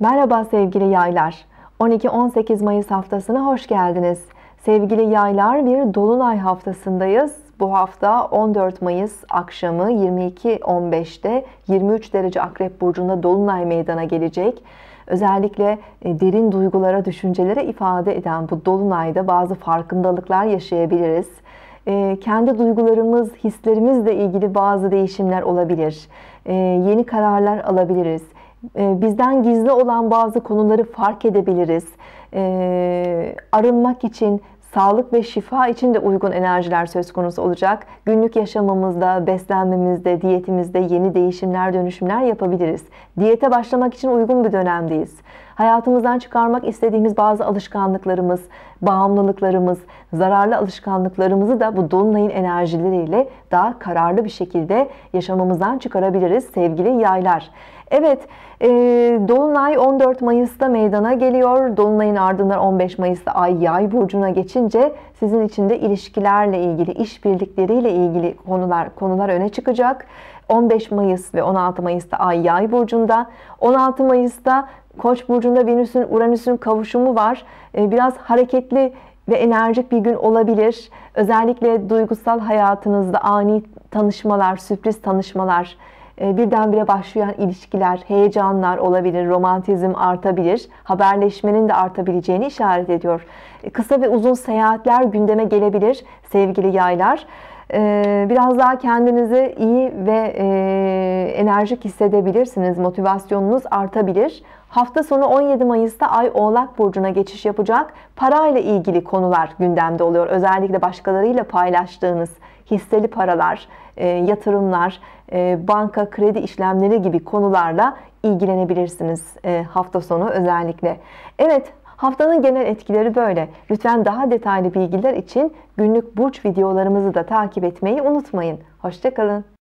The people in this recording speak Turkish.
Merhaba sevgili yaylar. 12-18 Mayıs haftasına hoş geldiniz. Sevgili yaylar bir dolunay haftasındayız. Bu hafta 14 Mayıs akşamı 22.15'te 23 derece Akrep Burcu'nda dolunay meydana gelecek. Özellikle e, derin duygulara, düşüncelere ifade eden bu dolunayda bazı farkındalıklar yaşayabiliriz. E, kendi duygularımız, hislerimizle ilgili bazı değişimler olabilir. E, yeni kararlar alabiliriz bizden gizli olan bazı konuları fark edebiliriz. Ee, arınmak için, sağlık ve şifa için de uygun enerjiler söz konusu olacak. Günlük yaşamımızda, beslenmemizde, diyetimizde yeni değişimler, dönüşümler yapabiliriz. Diyete başlamak için uygun bir dönemdeyiz. Hayatımızdan çıkarmak istediğimiz bazı alışkanlıklarımız, bağımlılıklarımız, zararlı alışkanlıklarımızı da bu dolunayın enerjileriyle daha kararlı bir şekilde yaşamımızdan çıkarabiliriz sevgili yaylar. Evet, e, Dolunay 14 Mayıs'ta meydana geliyor. Dolunay'ın ardından 15 Mayıs'ta Ay Yay burcuna geçince sizin için de ilişkilerle ilgili, işbirlikleriyle ilgili konular konular öne çıkacak. 15 Mayıs ve 16 Mayıs'ta Ay Yay burcunda. 16 Mayıs'ta Koç burcunda Venüs'ün Uranüs'ün kavuşumu var. E, biraz hareketli ve enerjik bir gün olabilir. Özellikle duygusal hayatınızda ani tanışmalar, sürpriz tanışmalar, birdenbire başlayan ilişkiler, heyecanlar olabilir, romantizm artabilir, haberleşmenin de artabileceğini işaret ediyor. E, kısa ve uzun seyahatler gündeme gelebilir sevgili yaylar. E, biraz daha kendinizi iyi ve enerjik hissedebilirsiniz. Motivasyonunuz artabilir. Hafta sonu 17 Mayıs'ta Ay Oğlak Burcu'na geçiş yapacak. Parayla ilgili konular gündemde oluyor. Özellikle başkalarıyla paylaştığınız hisseli paralar, e, yatırımlar, e, banka, kredi işlemleri gibi konularla ilgilenebilirsiniz e, hafta sonu özellikle. Evet, haftanın genel etkileri böyle. Lütfen daha detaylı bilgiler için günlük burç videolarımızı da takip etmeyi unutmayın. Hoşçakalın.